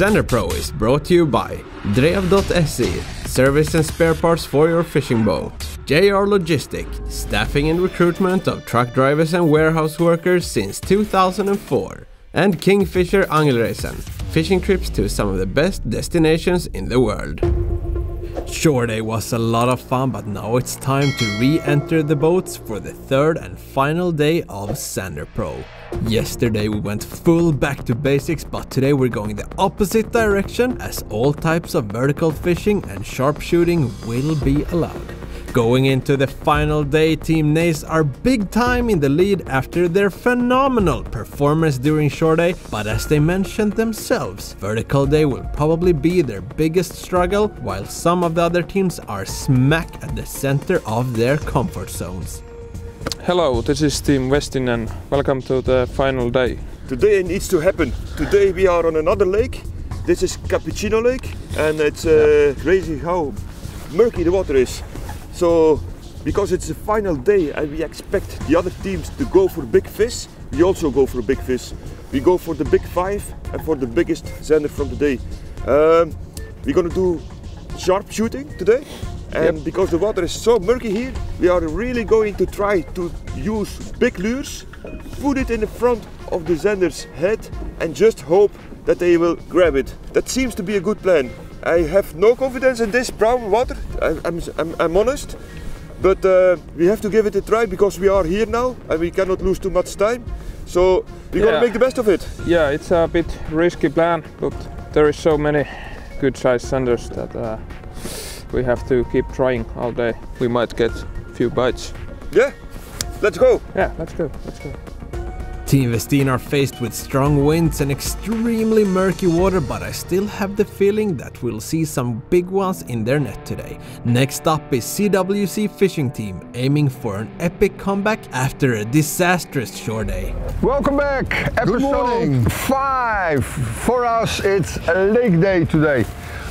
Zander Pro is brought to you by Drev.se, service and spare parts for your fishing boat. JR Logistic, staffing and recruitment of truck drivers and warehouse workers since 2004. And Kingfisher Angelreisen, fishing trips to some of the best destinations in the world. Shore Day was a lot of fun, but now it's time to re-enter the boats for the third and final day of Zander Pro. Yesterday we went full back to basics, but today we're going the opposite direction as all types of vertical fishing and sharpshooting will be allowed. Going into the final day, Team Nays are big time in the lead after their phenomenal performance during Shore Day, but as they mentioned themselves, Vertical Day will probably be their biggest struggle, while some of the other teams are smack at the center of their comfort zones. Hello, this is Team Westin and welcome to the final day. Today it needs to happen. Today we are on another lake. This is Cappuccino Lake and it's uh, crazy how murky the water is. So because it's the final day and we expect the other teams to go for big fish, we also go for big fish. We go for the big five and for the biggest Zander from the day. Um, we're gonna do sharp shooting today and Yep. because the water is so murky here, we are really going to try to use big lures, put it in the front of the Zander's head and just hope that they will grab it. That seems to be a good plan. I have no confidence in this brown water, I, I'm, I'm, I'm honest, but uh, we have to give it a try because we are here now and we cannot lose too much time. So we're Yeah. gonna make the best of it. Yeah, it's a bit risky plan, but there is so many good sized zanders that uh, we have to keep trying all day. We might get a few bites. Yeah, let's go. Yeah, let's go, let's go. Team Westin are faced with strong winds and extremely murky water, but I still have the feeling that we'll see some big ones in their net today. Next up is CWC Fishing Team, aiming for an epic comeback after a disastrous shore day. Welcome back. Episode morning. five. For us, it's a lake day today.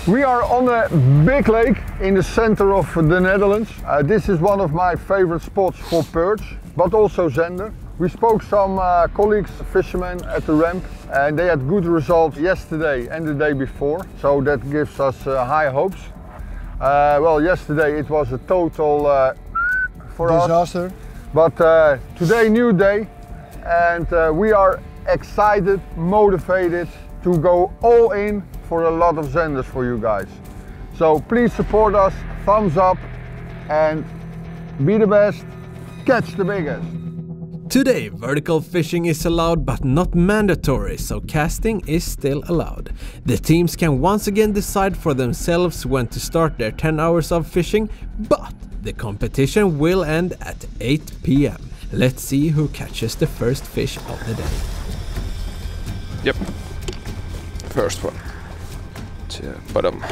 We are on a big lake in the center of the Netherlands. Uh, this is one of my favorite spots for perch, but also zander. We spoke some uh, colleagues, fishermen at the ramp, and they had good results yesterday and the day before. So that gives us uh, high hopes. Uh, well, yesterday it was a total uh, for us. Disaster. But uh, today, new day, and uh, we are excited, motivated to go all in for a lot of Zanders for you guys. So please support us, thumbs up, and be the best, catch the biggest. Today, vertical fishing is allowed but not mandatory, so casting is still allowed. The teams can once again decide for themselves when to start their 10 hours of fishing, but the competition will end at 8 pm. Let's see who catches the first fish of the day. Yep. First one. To bottom.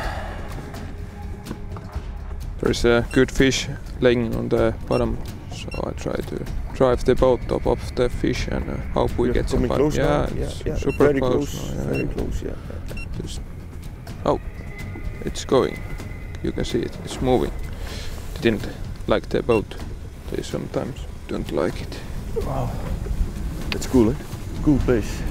There's a good fish laying on the bottom, so I try to drive the boat top of the fish and uh, hope we You're get some close Yeah, yeah, yeah. super very close. close. yeah, very yeah. close. Yeah. Just- Oh, it's going. You can see it. It's moving. They didn't like the boat. They sometimes don't like it. Wow, it's cool, eh? Cool place.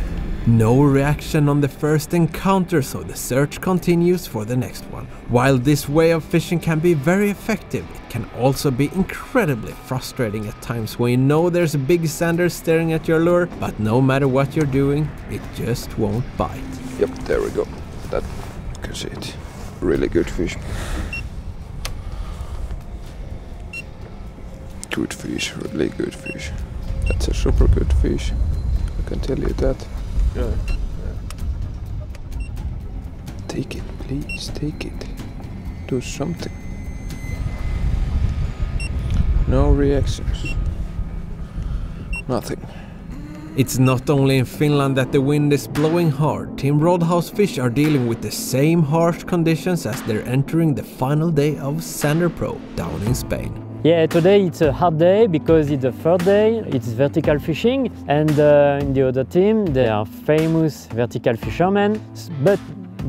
No reaction on the first encounter, so the search continues for the next one. While this way of fishing can be very effective, it can also be incredibly frustrating at times when you know there's a big zander staring at your lure, but no matter what you're doing, it just won't bite. Yep, there we go. That can see it. Really good fish. Good fish, really good fish. That's a super good fish. I can tell you that. Yeah. Take it, please, take it. Do something. No reactions. Nothing. It's not only in Finland that the wind is blowing hard. Team Rodhouse Fish are dealing with the same harsh conditions as they're entering the final day of Zander Pro down in Spain. Yeah, today it's a hard day because it's the third day, it's vertical fishing, and uh, in the other team they are famous vertical fishermen, but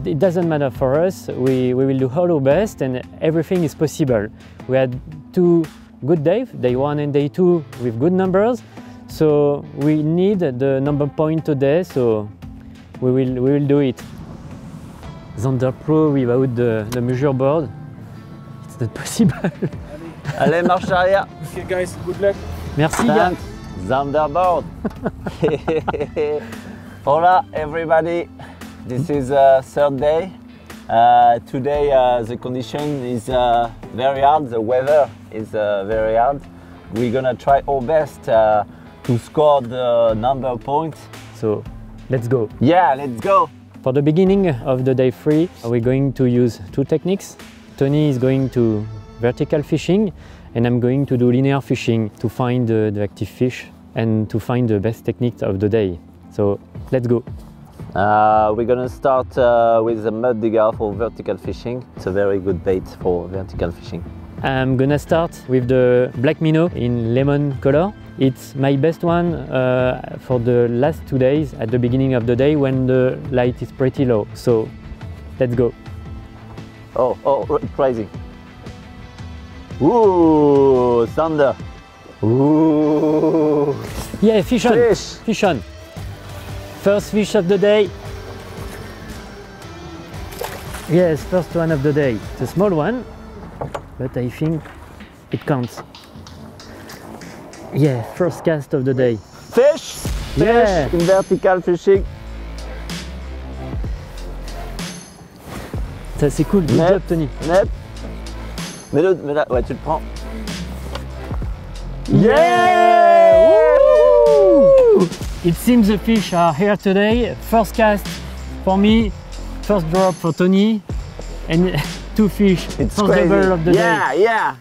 it doesn't matter for us, we, we will do all our best and everything is possible. We had two good days, day one and day two with good numbers, so we need the number point today, so we will, we will do it. Zander Pro without the, the measure board. It's not possible. Allez, marche arrière. Okay, guys, good luck. Merci Yann. Thanks. Zanderboard. Hola, everybody. This is uh, third day. Uh, today uh, the condition is uh, very hard. The weather is uh, very hard. We're gonna try our best uh, to score the number of points. So let's go. Yeah, let's go. For the beginning of the day three, we're going to use two techniques. Tony is going to vertical fishing and I'm going to do linear fishing to find the, the active fish and to find the best technique of the day. So let's go. Uh, we're gonna start uh, with the mud digger for vertical fishing. It's a very good bait for vertical fishing. I'm gonna start with the black minnow in lemon color. It's my best one uh, for the last two days at the beginning of the day when the light is pretty low. So let's go. Oh, oh, crazy. Ooh, thunder. Ooh, Yeah, fish on! fish. Fish on! First fish of the day. Yes, first one of the day. It's a small one, but I think it counts. Yeah, first cast of the day. Fish. Fish Yeah. in vertical fishing. Ça c'est cool, good Net. job Tony. Net. Mets-le, mets-le. Ouais, tu le prends. Yeah! Woo! It seems the fish are here today. First cast for me, first drop for Tony, and two fish. It's first crazy. double of the yeah, day. yeah,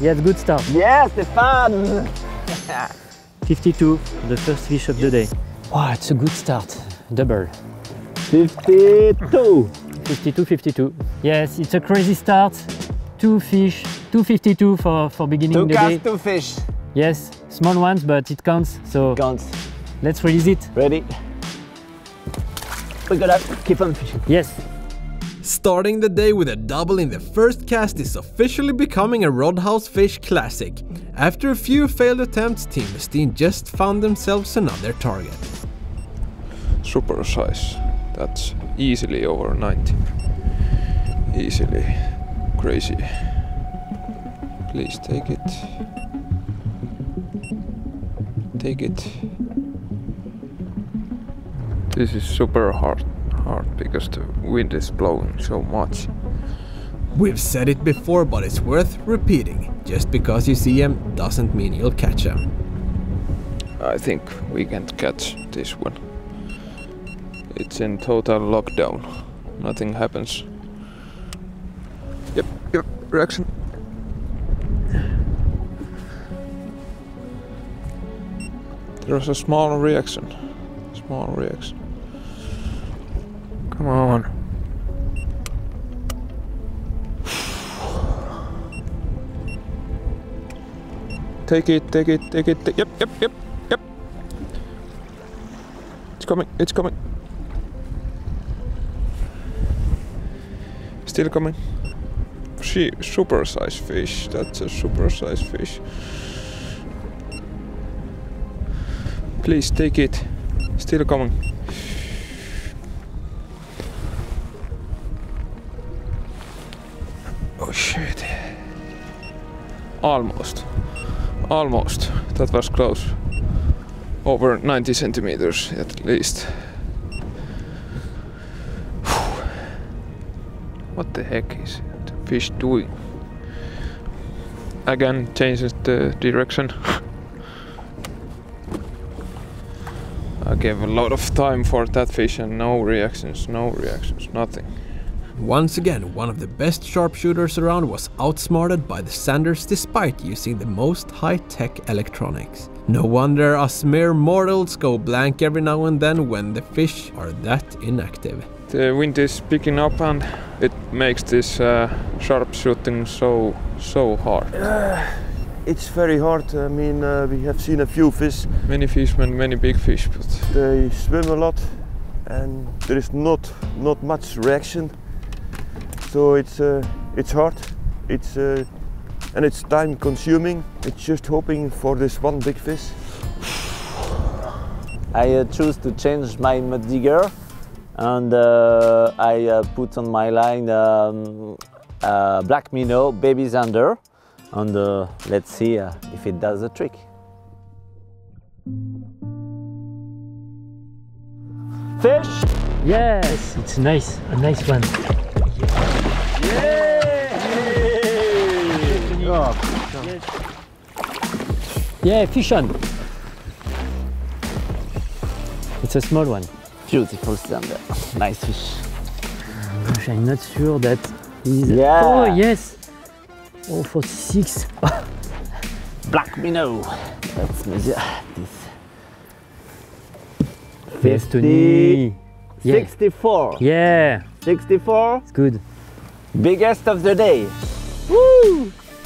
Yeah, Yes good start. yeah, Stéphane. 52, the first fish of the day. Wow, it's a good start. Double. 52. 52, 52. Yes, it's a crazy start. Two fish, 252 for, for beginning Two the day. cast, two fish. Yes, small ones, but it counts. So Counts. let's release it. Ready? We're gonna keep on fishing. Yes. Starting the day with a double in the first cast is officially becoming a Rodhouse Fish classic. After a few failed attempts, Team Westin just found themselves another target. Super size. That's easily over 90. Easily. Crazy. Please take it. Take it. This is super hard, hard because the wind is blowing so much. We've said it before, but it's worth repeating. Just because you see him doesn't mean you'll catch him. I think we can catch this one. It's in total lockdown. Nothing happens. Yep, yep, reaction. There's a small reaction. Small reaction. Come on. Take it, take it, take it. ta- yep, yep, yep, yep. It's coming, it's coming. Still coming. Super size fish. That's a super size fish. Please take it. Still coming. Oh shit. Almost. Almost. That was close. Over 90 centimeters at least. What the heck is fish doing? Again, changes the direction. I gave a lot of time for that fish and no reactions, no reactions, nothing. Once again, one of the best sharpshooters around was outsmarted by the Zanders despite using the most high-tech electronics. No wonder us mere mortals go blank every now and then when the fish are that inactive. The wind is picking up and it makes this uh, sharp shooting so so hard. It's very hard. I mean, uh, we have seen a few fish. Many fishermen, many big fish, but They swim a lot, and there is not not much reaction. So it's uh, it's hard. It's uh, and it's time consuming. It's just hoping for this one big fish. I uh, choose to change my mud digger and uh, I uh, put on my line um, uh, black minnow, baby zander, and uh, let's see uh, if it does the trick. Fish! Yes, it's nice, a nice one. Yeah, fish on. It's a small one. Beautiful zander, nice fish. Gosh, I'm not sure that is. Yeah. Oh yes. Oh, 46. Black minnow. Let's measure this. Destiny. Yeah. 64. Yeah, 64. it's good. Biggest of the day.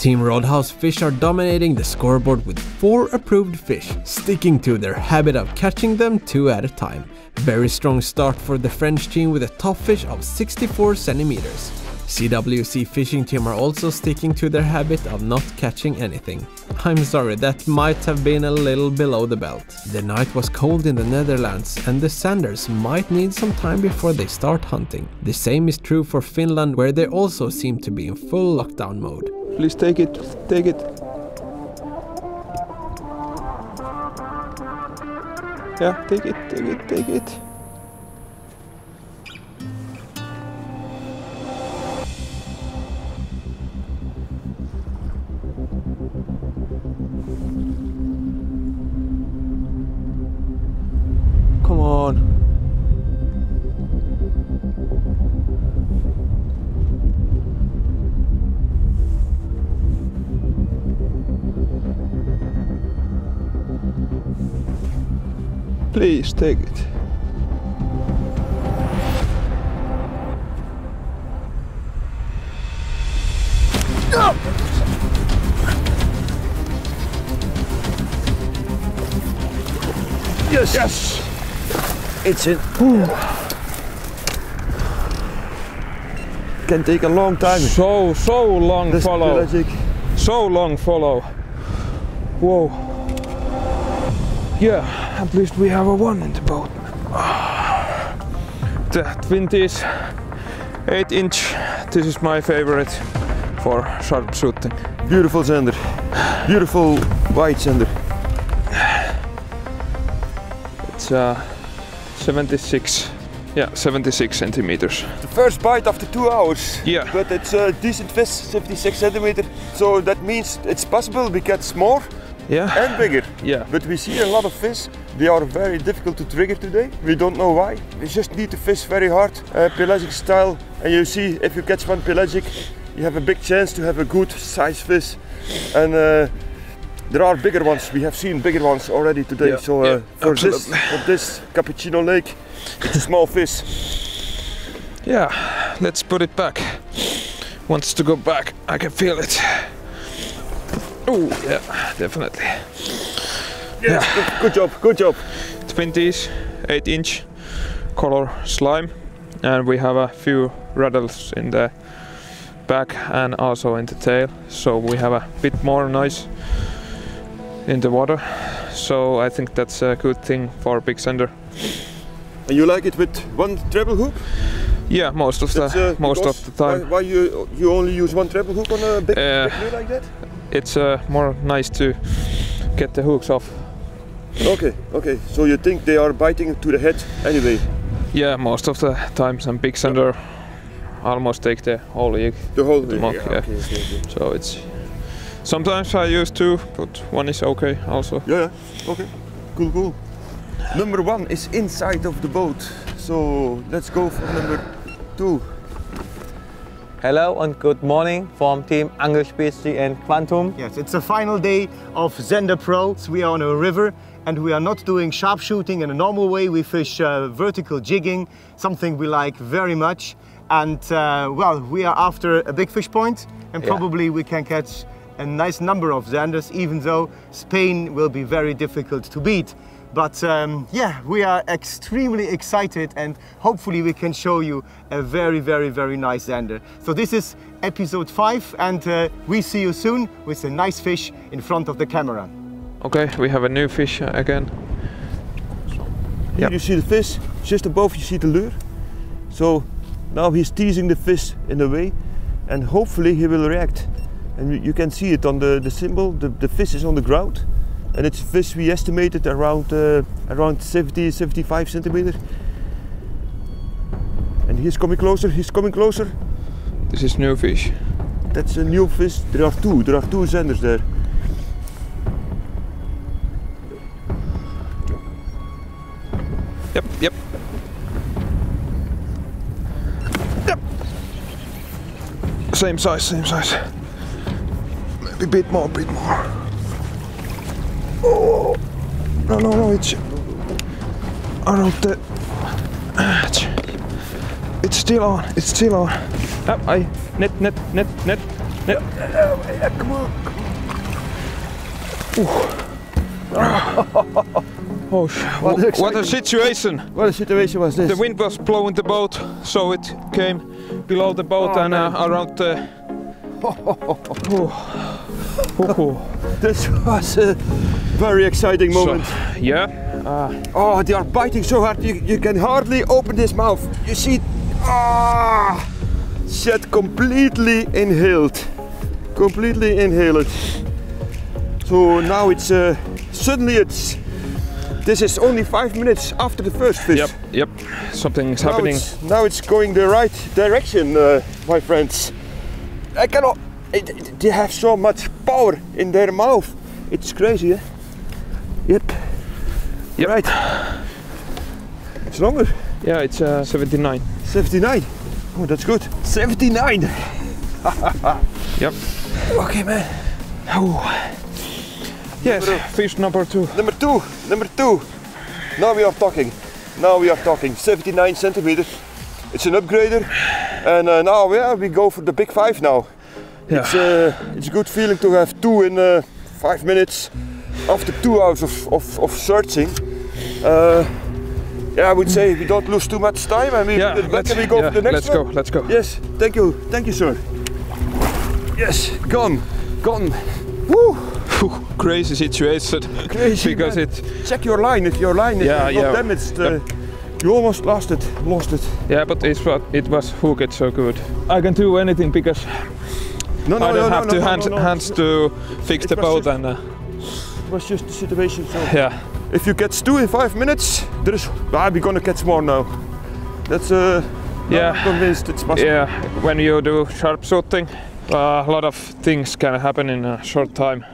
Team Rodhouse fish are dominating the scoreboard with four approved fish, sticking to their habit of catching them two at a time. Very strong start for the French team with a top fish of 64 centimeters. CWC fishing team are also sticking to their habit of not catching anything. I'm sorry, that might have been a little below the belt. The night was cold in the Netherlands and the zanders might need some time before they start hunting. The same is true for Finland where they also seem to be in full lockdown mode. Please take it, take it. Yeah, take it, take it, take it. It. Yes! Yes! It's in. Can take a long time. So, so long This follow. So long follow. Whoa. Yeah, at least we have a one in the boat. The 20s, 8 inch. This is my favorite for sharp shooting. Beautiful zander. Beautiful white zander. It's uh, 76. Yeah, 76 centimeters. The first bite after two hours. Yeah. But it's a decent fish, 56 centimeter. So that means it's possible we catch more Yeah. and bigger. Yeah. But we see a lot of fish. They are very difficult to trigger today. We don't know why. We just need to fish very hard, uh, pelagic style. And you see, if you catch one pelagic, you have a big chance to have a good size fish. And uh, there are bigger ones. We have seen bigger ones already today. Yeah, So uh, yeah, for this, for this cappuccino lake, it's a small fish. Yeah, let's put it back. Wants to go back. I can feel it. Oh, yeah, definitely. Yes, good, good job, good job. 20s, 8 inch color slime, and we have a few rattles in the back and also in the tail, so we have a bit more noise in the water. So I think that's a good thing for big zander. And you like it with one treble hook? Yeah, most of the uh, most of the time. Why, why you you only use one treble hook on a big, Uh, big like that? It's uh, more nice to get the hooks off. Okay, okay. So you think they are biting to the head anyway? Yeah, most of the times and big zander almost take the whole jig. The whole The thing. mock, yeah. Okay, okay, okay. So it's sometimes I use two, but one is okay also. Yeah, yeah. Okay. Cool, cool. Number one is inside of the boat. So let's go for number two. Hello and good morning from Team Angelspezi and Quantum. Yes, it's the final day of Zander Pro. So we are on a river and we are not doing sharpshooting in a normal way. We fish uh, vertical jigging, something we like very much. And uh, well, we are after a big fish point and Yeah. probably we can catch a nice number of Zanders, even though Spain will be very difficult to beat. But um, yeah, we are extremely excited and hopefully we can show you a very, very, very nice Zander. So this is episode five and uh, we see you soon with a nice fish in front of the camera. Okay, we have a new fish again. Here you see the fish. Just above you see the lure. So now he's teasing the fish in a way and hopefully he will react. And you- you can see it on the, the symbol, the, the fish is on the ground. And it's fish we estimated around uh, around 70, 75 centimeter. And he's coming closer, he's coming closer. This is new fish. That's a new fish. There are two, there are two zanders there. Yep, yep. Yep. Same size, same size. Maybe a bit more, bit more. Oh, no, no, no, it's around the edge. It's still on, it's still on. Yep, I, net, net, net, net, net. come on, Oh, What what, a situation! What a situation was this? The wind was blowing the boat, so it came below the boat Oh, and uh, around the. This was a very exciting So, moment. yeah, Oh, they are biting so hard you, you can hardly open this mouth. You see, ah, shit, completely inhaled, completely inhaled. So now it's uh, suddenly it's. This is only five minutes after the first fish. yep, yep. Something's Now happening. it's, now it's going the right direction, uh, my friends. I cannot. It, it- they have so much power in their mouth. It's crazy, eh? Yep. Yep. Right. It's longer. Yeah, it's uh, 79. 79. Oh, that's good. 79. Yep. Okay, man. Yes, fish number two. Number two. Number two. Now we are talking. Now we are talking. 79 centimeters. It's an upgrader. And uh, now, yeah, we go for the big five now. Yeah. It's, uh, it's a good feeling to have two in uh, five minutes after two hours of, of, of searching. Uh, yeah, I would say we don't lose too much time and we, Yeah, let let's, we go yeah, for the next let's one. go, let's go. Yes, thank you, thank you, sir. Yes, gone, gone. Woo! Phew, crazy situation. Crazy, because man. it. Check your line. If your line is Yeah, not yeah. damaged, uh, you almost lost it. Lost it. Yeah, but it's what it was hooked so good. I can do anything because No, no, I don't no, have no, two no, hands, no, no. hands to fix It the boat just- and uh, It was just the situation. So yeah. if you catch two in five minutes, there is. Ah, we're gonna catch more now. That's uh. Yeah. I'm convinced it's possible. Yeah, when you do sharp shooting, uh, a lot of things can happen in a short time.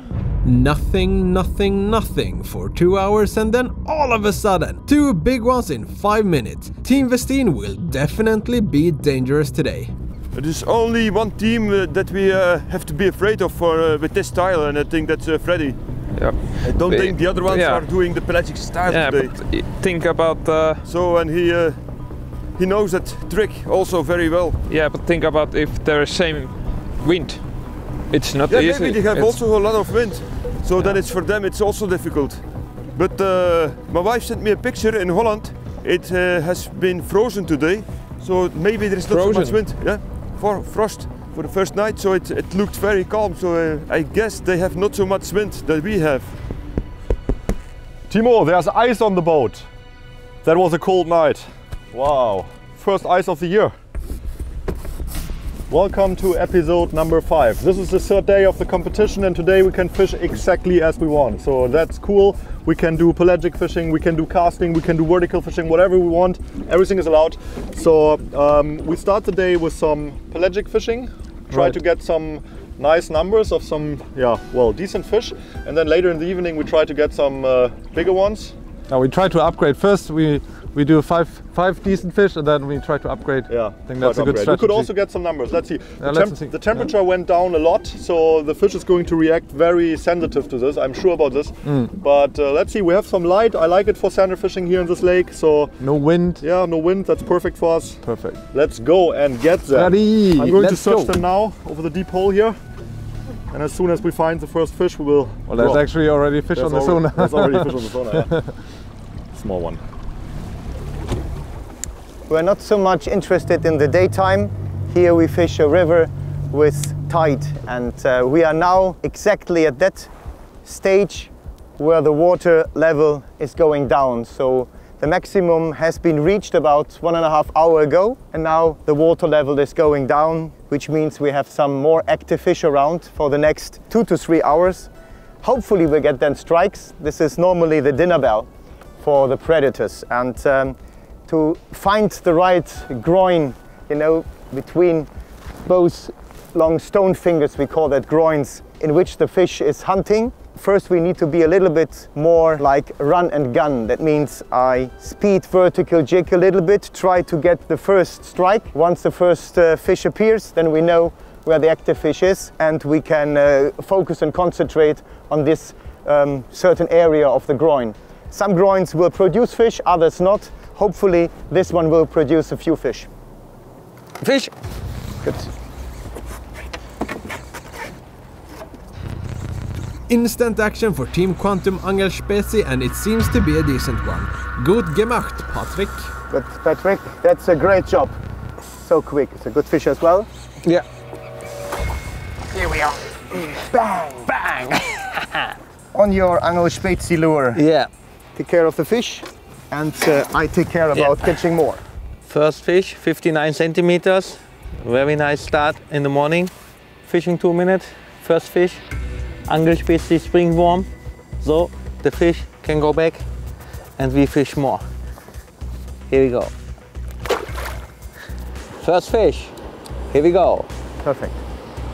Nothing, nothing, nothing for two hours, and then all of a sudden, two big ones in five minutes. Team Westin will definitely be dangerous today. There's only one team uh, that we uh, have to be afraid of for uh, with this style, and I think that's uh, Freddy. Yep. I don't But- think the other ones yeah. are doing the pelagic style Yeah, today. but think about uh, So and he uh, he knows that trick also very well. yeah, but think about if there is same wind. It's not Yeah, easy. maybe they have It's- also a lot of wind, so then it's for them it's also difficult. But uh, my wife sent me a picture in Holland. It uh, has been frozen today, so maybe there is not so much wind. Yeah, for frost for the first night, so it, it looked very calm. So uh, I guess they have not so much wind that we have. Timo, there's ice on the boat. That was a cold night. Wow. First ice of the year. Welcome to episode number five. This is the third day of the competition and today we can fish exactly as we want. So that's cool. We can do pelagic fishing, we can do casting, we can do vertical fishing, whatever we want. Everything is allowed. So um, we start the day with some pelagic fishing. Try Right. to get some nice numbers of some, yeah, well, decent fish. And then later in the evening we try to get some uh, bigger ones. Now we try to upgrade first. We we do five five decent fish, and then we try to upgrade. Yeah, I think that's a good upgrade. We could also get some numbers. Let's see. the, let's see. the temperature went down a lot, so the fish is going to react very sensitive to this. I'm sure about this. Mm. But uh, let's see. We have some light. I like it for zander fishing here in this lake. So no wind. yeah, no wind. That's perfect for us. Perfect. Let's go and get them. Ready. I'm going to Let's search go. them now over the deep hole here. And as soon as we find the first fish, we will. Well, there's actually already fish There's on the already, sonar. There's already fish on the sonar. Yeah. Small one. We're not so much interested in the daytime. Here we fish a river with tide and uh, we are now exactly at that stage where the water level is going down. So The maximum has been reached about one and a half hour ago and now the water level is going down which means we have some more active fish around for the next two to three hours. Hopefully we get then strikes. This is normally the dinner bell for the predators and um, to find the right groin, you know, between both long stone fingers, we call that groins, in which the fish is hunting. First we need to be a little bit more like run and gun. That means I speed vertical jig a little bit, try to get the first strike. Once the first uh, fish appears, then we know where the active fish is and we can uh, focus and concentrate on this um, certain area of the groin. Some groins will produce fish, others not. Hopefully this one will produce a few fish. Fish! Good. Instant action for Team Quantum Angelspezi and it seems to be a decent one. Good gemacht, Patrick. Good, Patrick. That's a great job. So quick. It's a good fish as well. Yeah. Here we are. Bang! Bang! On your Angelspezi lure. Yeah. Take care of the fish and uh, I take care about Yeah. catching more. First fish, 59 centimeters. Very nice start in the morning. Fishing two minutes. First fish, Angelspezi springworm. So the fish can go back and we fish more. Here we go. First fish. Here we go. Perfect.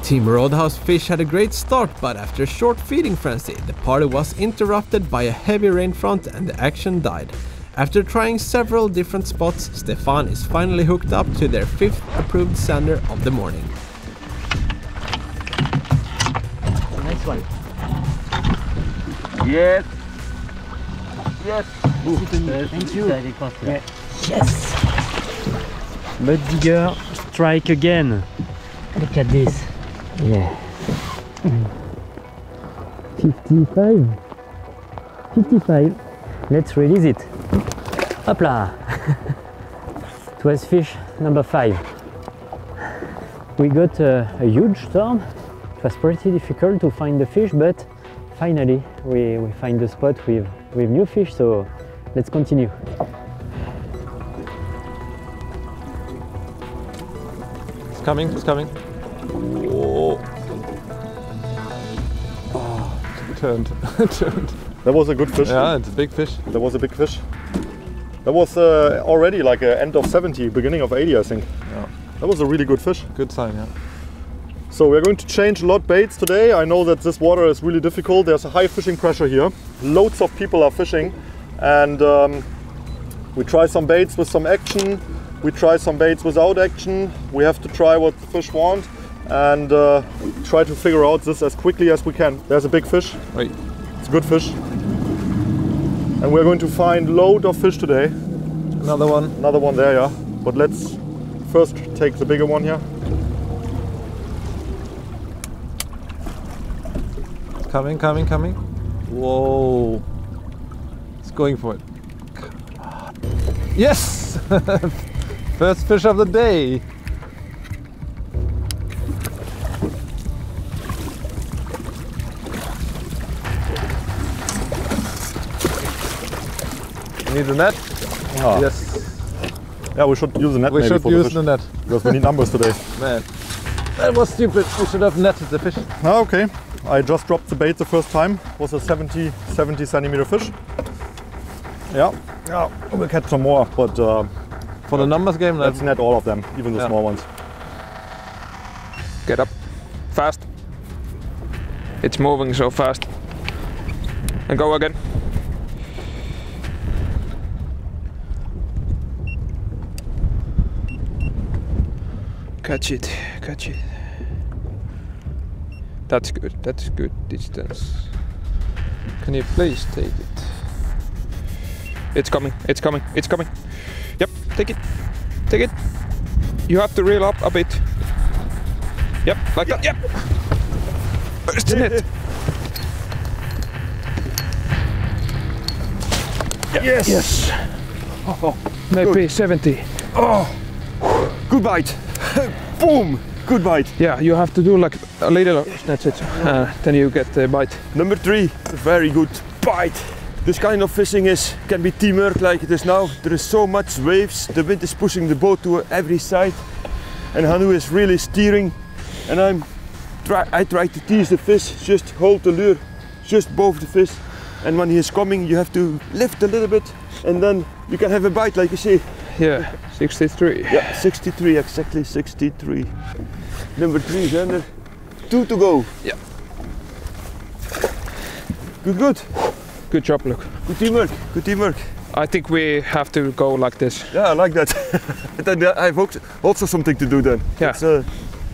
Team Rodhouse Fish had a great start, but after a short feeding frenzy, the party was interrupted by a heavy rain front and the action died. After trying several different spots, Stéphane is finally hooked up to their fifth approved zander of the morning. Nice one. Yes. Yes. Thank you. Yes. Mud digger, strike again. Look at this. Yeah. 55. 55. Let's release it. Hopla. it was fish number five. We got a, a huge storm. It was pretty difficult to find the fish, but finally we, we find the spot with, with new fish, so let's continue. It's coming, it's coming. Whoa. Oh, ah. it turned, it turned. That was a good fish. Yeah, it's a big fish. That was a big fish. That was uh, already like a end of 70, beginning of 80, I think. Yeah. That was a really good fish. Good sign, yeah. So we're going to change a lot baits today. I know that this water is really difficult. There's a high fishing pressure here. Loads of people are fishing, and um, we try some baits with some action. We try some baits without action. We have to try what the fish want, and uh, try to figure out this as quickly as we can. There's a big fish. Wait. It's a good fish. And we're going to find load of fish today. Another one. Another one there, yeah. But let's first take the bigger one here. Coming, coming, coming. Whoa. It's going for it. Yes! First fish of the day. Need the net? Ah. Yes. Yeah, we should use the net We maybe should for the use fish. the net. Because we need numbers today. Man, that was stupid. We should have netted the fish. Ah, okay. I just dropped the bait the first time. It was a 70, 70 centimeter fish. Yeah, yeah, we'll catch some more, but uh, For the numbers game, let's net all of them, even the Yeah. small ones. Get up. Fast. It's moving so fast. And go again. Catch it, catch it. That's good, that's good distance. Can you please take it? It's coming, it's coming, it's coming. Yep, take it, take it. You have to reel up a bit. Yep, like that. Yep. Where's the net? Yes. Yes. Oh, oh. Maybe 70. Oh, Good bite. Boom. Good bite. Yeah, you have to do like a little. That's it. Uh, then you get the bite. Number three. Very good bite. this kind of fishing is can be teamwork like it is now. There is so much waves, the wind is pushing the boat to every side, and Hannu is really steering, and I'm try I try to tease the fish, just hold the lure just above the fish, and when he is coming, you have to lift a little bit, and then you can have a bite, like you see. Yeah, 63. Yeah, 63, exactly 63. Number three, Zander. Two to go. Yeah. Good, good. Good job, Luc. Good teamwork. Good teamwork. I think we have to go like this. Yeah, I like that. then uh, I've also- something to do then. Yeah. Uh,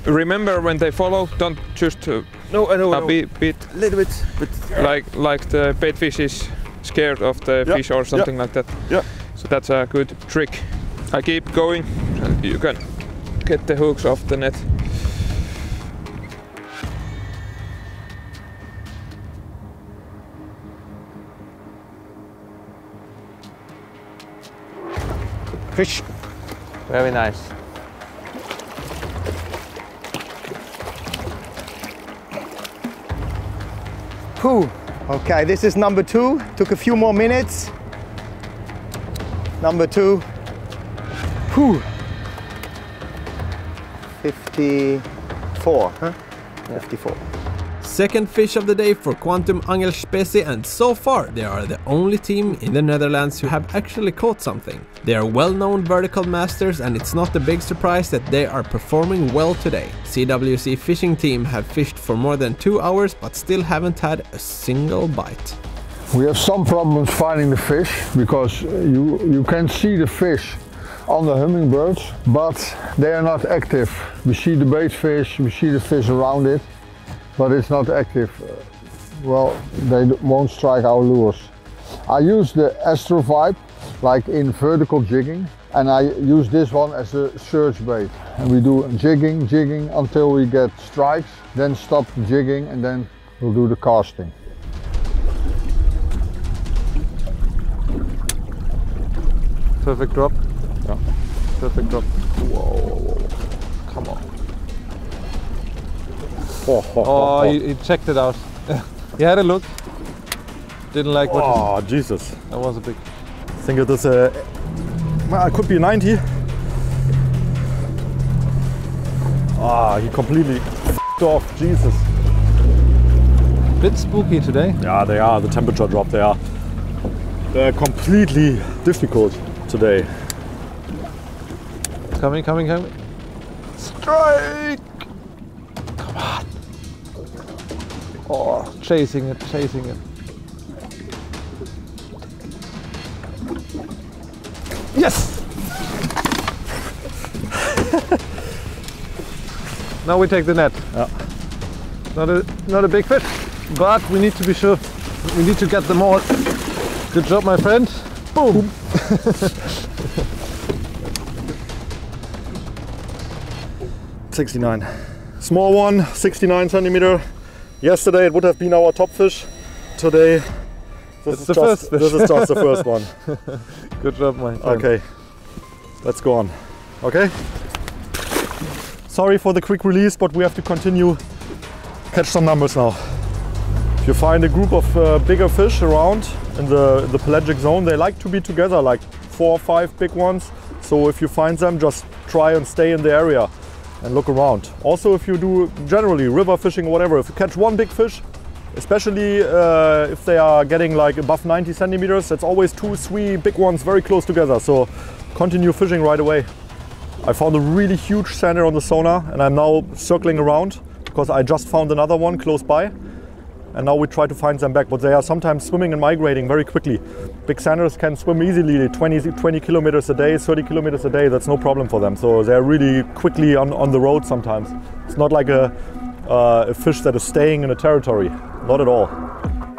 Remember when they follow, don't just uh, no, I know. I a know. bit, bit A little bit, but like like the bait fish is scared of the Yeah, fish or something like that. Yeah. So that's a good trick. I keep going. and You can get the hooks off the net. Fish. Very nice. Whew. Okay, this is number two. Took a few more minutes. Number two. Whew. 54, huh? 54. Second fish of the day for Quantum Angelspezi and so far they are the only team in the Netherlands who have actually caught something. They are well-known vertical masters and it's not a big surprise that they are performing well today. CWC fishing team have fished for more than two hours but still haven't had a single bite. We have some problems finding the fish because you, you can see the fish on the Humminbirds, but they are not active. We see the bait fish, we see the fish around it, but it's not active. Uh, well, they won't strike our lures. I use the Astro Vibe like in vertical jigging and I use this one as a search bait. And we do jigging, jigging until we get strikes, then stop jigging and then we'll do the casting. Perfect drop. Yeah. Perfect drop. Whoa. Come on. Oh, he, he checked it out. he had a look. Didn't like what Oh, Jesus. that was a big. I think it is a. Well, it could be a 90. Ah, he completely f***ed off. Jesus. Bit spooky today. Yeah, they are. The temperature drop. They are. They're completely difficult today. Coming, coming, coming. Strike! Come on. Oh, chasing it, chasing it. Yes! now we take the net. Yeah. Not a not a big fish, but we need to be sure. We need to get them all. Good job, my friend. Boom. 69. Small one, 69 centimeter. Yesterday it would have been our top fish. Today, this is the just. This is just the first one. Good job, my friend. Okay, let's go on. Okay. Sorry for the quick release, but we have to continue. Catch some numbers now. If you find a group of uh, bigger fish around in the, the pelagic zone, they like to be together, like four or five big ones. So if you find them, just try and stay in the area and look around. Also, if you do generally river fishing or whatever, if you catch one big fish, especially uh, if they are getting like above 90 centimeters, that's always two, three big ones very close together. So continue fishing right away. I found a really huge zander on the sonar and I'm now circling around because I just found another one close by. And now we try to find them back, but they are sometimes swimming and migrating very quickly. Big zanders can swim easily 20, 20 kilometers a day, 30 kilometers a day, that's no problem for them. So they're really quickly on, on the road sometimes. It's not like a, uh, a fish that is staying in a territory, not at all.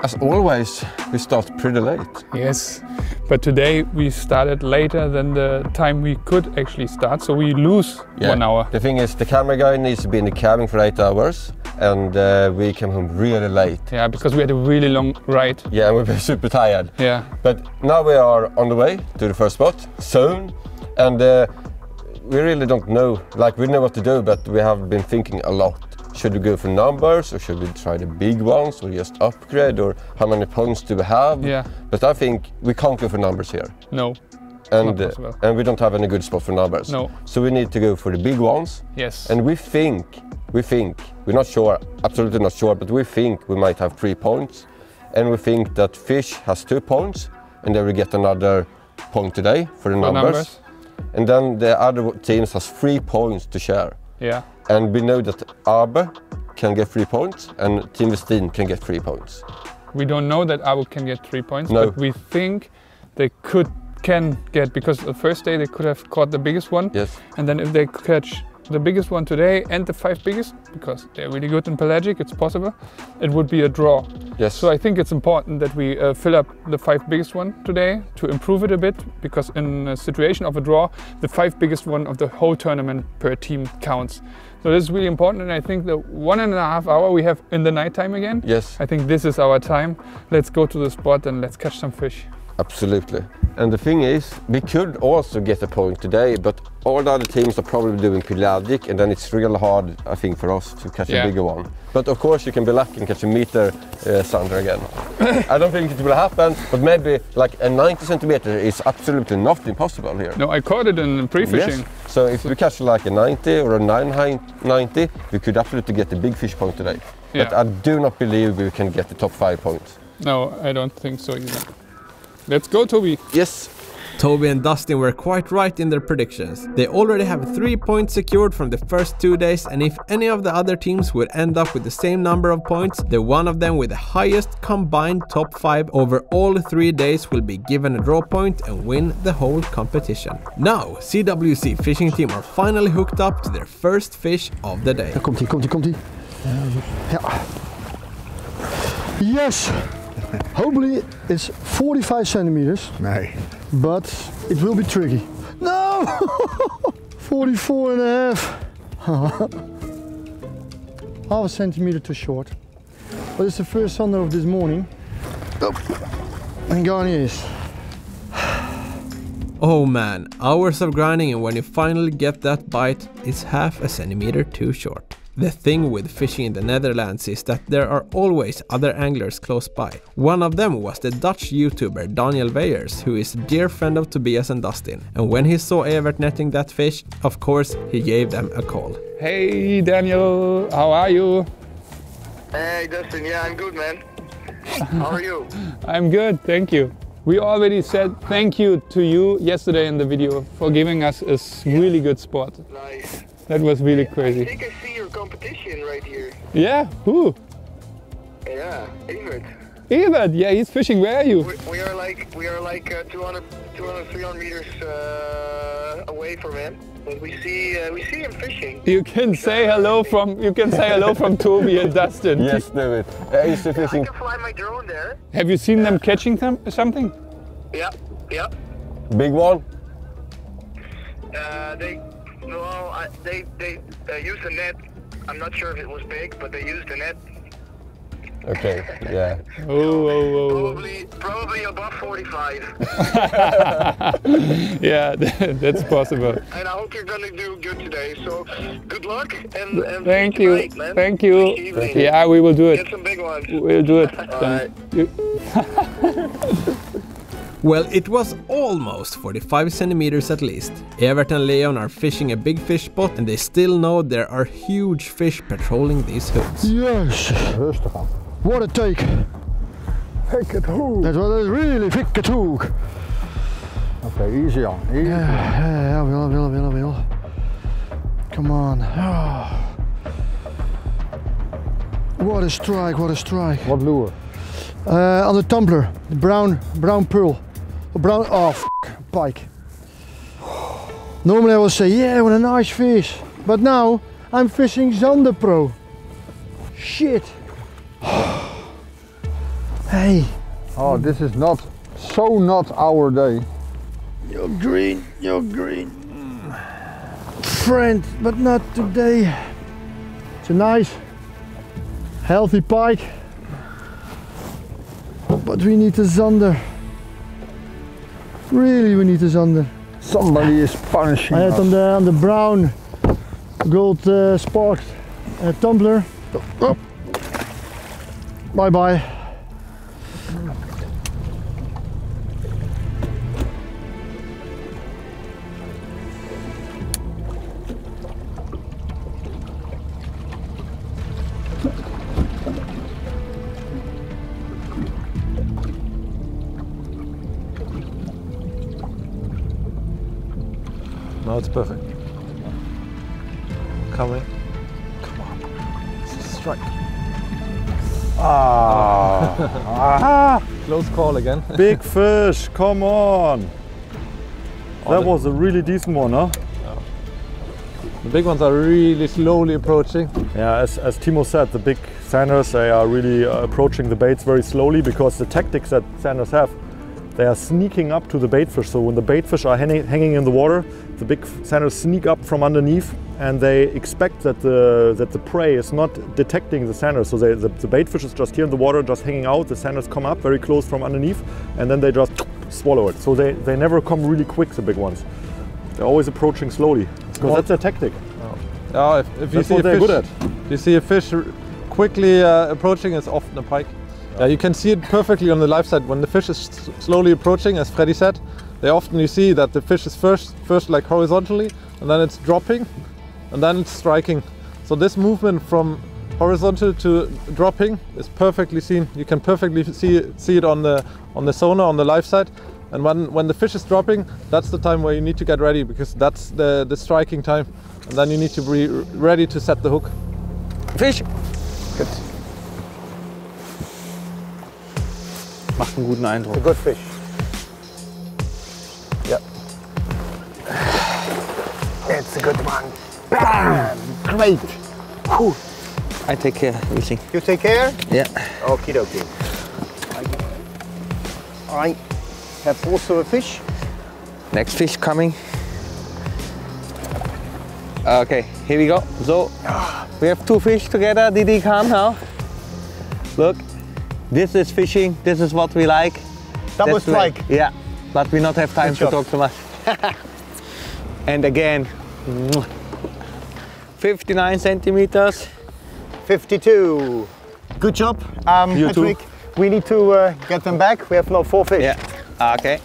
As always, we start pretty late. Yes, but today we started later than the time we could actually start, so we lose one hour. The thing is, the camera guy needs to be in the cabin for eight hours, and uh, we came home really late. Yeah, because we had a really long ride. Yeah, and we were super tired. Yeah. But now we are on the way to the first spot, soon, and uh, we really don't know. Like we know what to do, but we have been thinking a lot. should we go for numbers or should we try the big ones or just upgrade or how many points do we have? Yeah. But I think we can't go for numbers here. No. And, uh, and we don't have any good spot for numbers. No. So we need to go for the big ones. Yes. And we think, we think, we're not sure, absolutely not sure, but we think we might have three points. And we think that fish has two points and then we get another point today for the numbers. numbers. And then the other teams has three points to share. Yeah. And we know that Abu can get three points and Team Westin can get three points. We don't know that Abu can get three points, No. but we think they could can get because the first day they could have caught the biggest one. Yes. And then if they catch the biggest one today and the five biggest, because they're really good in pelagic, it's possible, it would be a draw. Yes. So I think it's important that we uh, fill up the five biggest one today to improve it a bit, because in a situation of a draw, the five biggest one of the whole tournament per team counts. So this is really important, and I think the one and a half hour we have in the nighttime again. Yes. I think this is our time. Let's go to the spot and let's catch some fish. Absolutely. And the thing is, we could also get a point today, but all the other teams are probably doing pelagic, and then it's really hard, I think, for us to catch Yeah. a bigger one. But of course, you can be lucky and catch a meter uh, zander again. I don't think it will happen, but maybe like a 90 centimeter is absolutely not impossible here. No, I caught it in pre-fishing. Yes. So if we catch like a 90 or a 990, we could absolutely get a big fish point today. Yeah. But I do not believe we can get the top five points. No, I don't think so either. Let's go, Toby. Yes. Toby and Dustin were quite right in their predictions. They already have three points secured from the first two days, and if any of the other teams would end up with the same number of points, the one of them with the highest combined top five over all three days will be given a draw point and win the whole competition. Now, CWC fishing team are finally hooked up to their first fish of the day. Daar komt hij, komt hij, komt hij. Ja. Yes! Hopefully it's 45 centimeters. Nee. But it will be tricky. No! 44 and a half. half a centimeter too short. But it's the first zander of this morning. Oh. And gone he is. Oh man, hours of grinding and when you finally get that bite, it's half a centimeter too short. The thing with fishing in the Netherlands is that there are always other anglers close by. One of them was the Dutch YouTuber Daniel Weyers, who is a dear friend of Tobias and Dustin. And when he saw Evert netting that fish, of course, he gave them a call. Hey, Daniel. How are you? Hey Dustin, yeah, I'm good, man. How are you? I'm good, thank you. We already said thank you to you yesterday in the video for giving us a really good spot. Nice. That was really crazy. I crazy. think I see your competition right here. Yeah, who? Yeah, Evert. Evert, yeah, he's fishing. Where are you? We, we are like we are like uh, 200, 200, 300 meters uh, away from him, but we see uh, we see him fishing. You can say hello from you can say hello from Toby and Dustin. Yes, David. it. Uh, is the I can fly my drone there. Have you seen them catching them, something? Yeah, yeah. big one? Uh, they well, I, they they uh, used a net. I'm not sure if it was big, but they used a net. Okay, yeah. Oh, oh, oh. Probably probably above 45. yeah, that's possible. and I hope you're gonna do good today. So good luck and, and Thank you. tonight, man. Thank you. This evening. Yeah, we will do it. Get some big ones. We'll do it. Alright. You- Well, it was almost 45 centimeters at least. Evert and Leon are fishing a big fish spot and they still know there are huge fish patrolling these hoods. Yes! Rustig aan. What a take! Fik het hoe. That was really thick at hook. Oké, easy on. Easy. Ja, ja, ja, wel, wel, wel, wel. Come on. Ah. What a strike, what a strike. Wat lure? Uh, on the tumbler, the brown, brown pearl. Brown, oh, f pike. Normally I will say, yeah, what a nice fish. But now I'm fishing Zander Pro. Shit. hey. Oh, this is not, so not our day. You're green, you're green. Friend, but not today. It's a nice, healthy pike. But we need a zander. Really, we need a zander. Somebody is punishing I had us. on the, on the brown gold uh, spark uh, tumbler Up. Bye bye. It's perfect. Coming. Come on. Strike. Ah. ah. Close call again. Big fish, come on. Oh, That was a really decent one, huh? The big ones are really slowly approaching. Yeah, as, as Timo said, the big zanders, they are really uh, approaching the baits very slowly because the tactics that zanders have, they are sneaking up to the bait fish. So when the bait fish are hanging, hanging in the water, the big zanders sneak up from underneath and they expect that the, that the prey is not detecting the zanders. So they, the, the bait fish is just here in the water, just hanging out. The zanders come up very close from underneath and then they just swallow it. So they, they never come really quick, the big ones. They're always approaching slowly because that's their tactic. Yeah, if, if you That's see a fish, good at. if you see a fish quickly uh, approaching, it's often a pike. Yeah, you can see it perfectly on the live side when the fish is slowly approaching, as Freddy said. They often you see that the fish is first first like horizontally, and then it's dropping, and then it's striking. So this movement from horizontal to dropping is perfectly seen. You can perfectly see see it on the on the sonar on the live side. And when, when the fish is dropping, that's the time where you need to get ready because that's the, the striking time. And then you need to be ready to set the hook. Fish! Good. Macht einen guten Eindruck. A good fish. Yep. It's a good one. Bam! Great. Whew. I take care, everything. You take care? Yeah. Okie dokie. I have also a fish. Next fish coming. Okay, here we go. So we have two fish together. Didi, come now. Look, this is fishing. This is what we like. Double That's the way- strike. Yeah, but we not have time Good to job. talk too much. and again, 59 centimeters. 52. Good job. Um, You too. Patrick, we need to uh, get them back. We have no four fish. Yeah. Okay.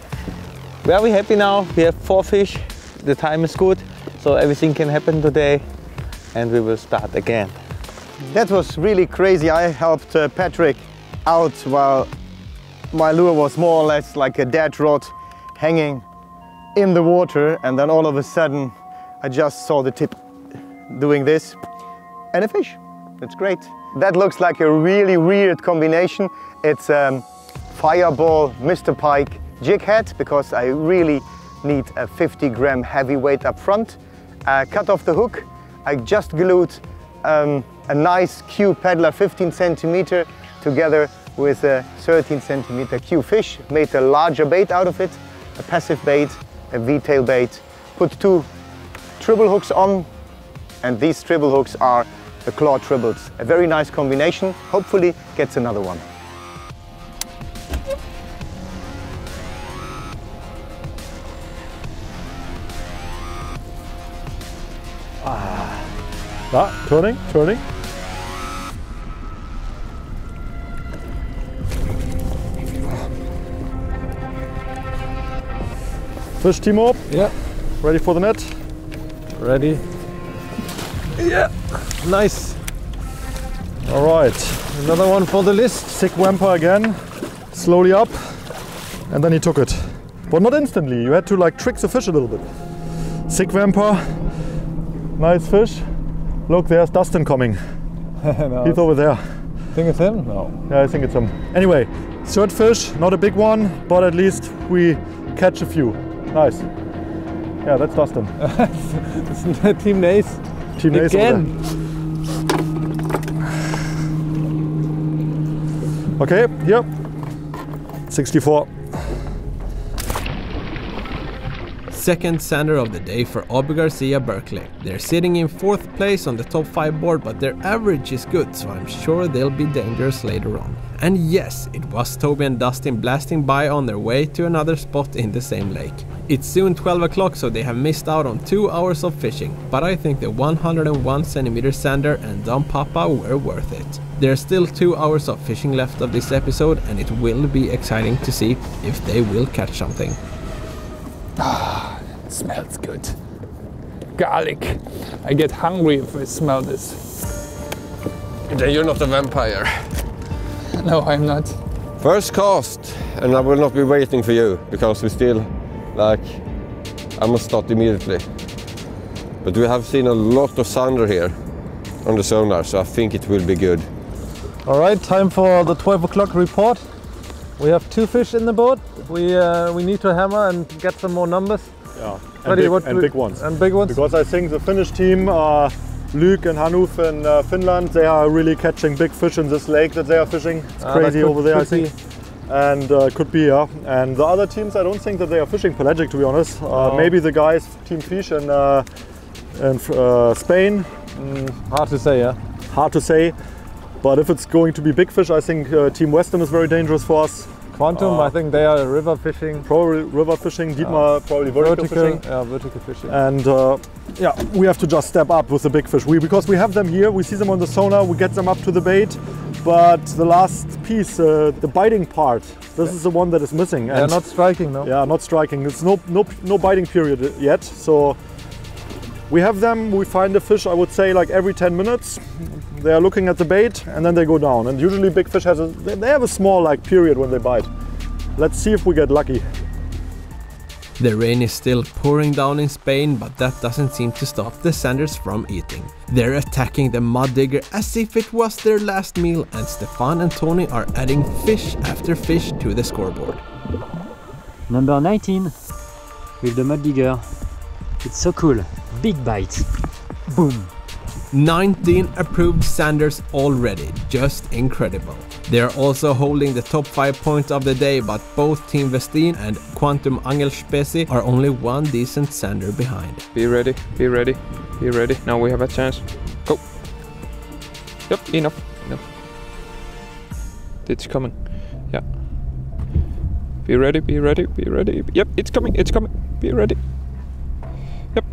We Very happy now. We have four fish. The time is good, so everything can happen today, and we will start again. That was really crazy. I helped uh, Patrick out while my lure was more or less like a dead rod hanging in the water and then all of a sudden I just saw the tip doing this and a fish. That's great. That looks like a really weird combination. It's um, fireball Mr. Pike jig head because I really need a 50 gram heavyweight up front. Uh, cut off the hook. I just glued um, a nice Q peddler 15 centimeter together with a 13 centimeter Q fish. Made a larger bait out of it, a passive bait, a V-tail bait. Put two treble hooks on and these treble hooks are the claw trebles. A very nice combination. Hopefully gets another one. Ah, turning, turning. Fish Timo. Yeah. Ready for the net? Ready. Yeah. Nice. All right. Another one for the list. Sick Vamper again. Slowly up. And then he took it. But not instantly. You had to like trick the fish a little bit. Sick vamper. Nice fish. Look, there's Dustin coming. No, He's over there. Think it's him? No. Yeah, I think it's him. Anyway, third fish, not a big one, but at least we catch a few. Nice. Yeah, that's Dustin. it's Team Nays. Team Nays over Again. Okay, yep. 64. Second zander of the day for Abu Garcia Berkley. They're sitting in fourth place on the top 5 board, but their average is good, so I'm sure they'll be dangerous later on. And yes, it was Toby and Dustin blasting by on their way to another spot in the same lake. It's soon 12 o'clock so they have missed out on 2 hours of fishing, but I think the 101 centimeter Zander and Don Papa were worth it. There are still 2 hours of fishing left of this episode and it will be exciting to see if they will catch something. Ah, it smells good. Garlic. I get hungry if I smell this. Then you're not a vampire. No, I'm not. First cast, and I will not be waiting for you because we still, like, I must start immediately. But we have seen a lot of zander here on the sonar, so I think it will be good. All right, time for the 12 o'clock report. We have two fish in the boat. We uh, we need to hammer and get some more numbers. Yeah, and, big, what and we- big ones. And big ones. Because I think the Finnish team, uh, Luc and Hanuf in uh, Finland, they are really catching big fish in this lake that they are fishing. It's Ah, crazy over there, I could be. think. And uh, could be, yeah. And the other teams, I don't think that they are fishing pelagic, to be honest. Uh, No. Maybe the guys, Team Fiiish in, uh, in uh, Spain. Mm, hard to say, yeah. Hard to say. But if it's going to be big fish, I think uh, Team Westin is very dangerous for us. Quantum, Uh, I think they are river fishing. Probably river fishing. Dietmar probably vertical, fishing. Yeah, vertical fishing. And uh, yeah, we have to just step up with the big fish. We because we have them here, we see them on the sonar, we get them up to the bait. But the last piece, uh, the biting part, this is the one that is missing. They're not striking, no? Yeah, not striking. It's no no no biting period yet. So we have them. We find the fish. I would say like every 10 minutes. They are looking at the bait and then they go down. And usually big fish has a they have a small like period when they bite. Let's see if we get lucky. The rain is still pouring down in Spain, but that doesn't seem to stop the Zanders from eating. They're attacking the mud digger as if it was their last meal, and Stéphane and Tony are adding fish after fish to the scoreboard. Number 19 with the mud digger. It's so cool. Big bite. Boom. 19 approved Zanders already, just incredible. They are also holding the top 5 points of the day, but both Team Westin and Quantum Angelspezi are only one decent Zander behind. Be ready, be ready, be ready. Now we have a chance. Go. Yep, enough, enough. It's coming. Yeah. Be ready, be ready, be ready. Yep, it's coming, it's coming. Be ready. Yep.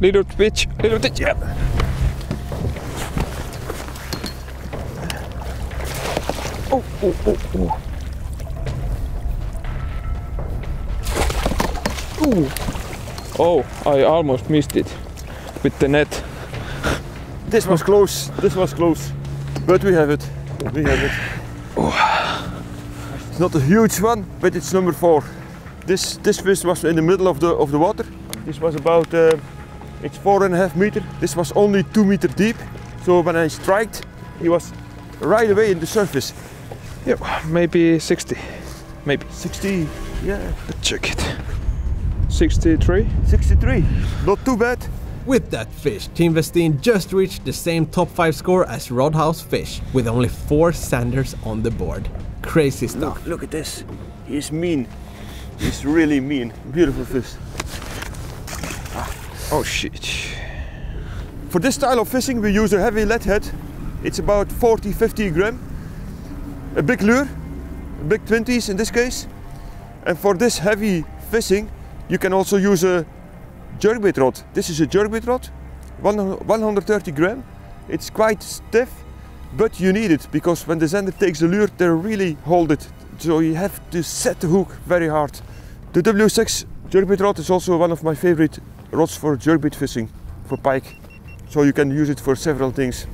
Little twitch, little twitch, yep. Oh, oh, oh, oh. Ooh. Oh, I almost missed it with the net. This was close. This was close. But we have it. We have it. It's not a huge one, but it's number four. This this fish was in the middle of the of the water. This was about uh, it's four and a half meter. This was only two meter deep. So when I striked, he was right away in the surface. Yep, maybe 60. Maybe. 60, yeah. Let's check it. 63? 63. Not too bad. With that fish, Team Westin just reached the same top 5 score as Rodhouse Fiiish, with only 4 Zanders on the board. Crazy stuff. Look, look at this. He's mean. He's really mean. Beautiful fish. Ah. Oh shit. For this style of fishing, we use a heavy lead head. It's about 40 50 gram. A big lure, a big 20s in this case. And for this heavy fishing, you can also use a jerkbait rod. This is a jerkbait rod, 130 gram. It's quite stiff, but you need it because when the zander takes the lure, they really hold it. So you have to set the hook very hard. The W6 jerkbait rod is also one of my favorite rods for jerkbait fishing, for pike. So you can use it for several things.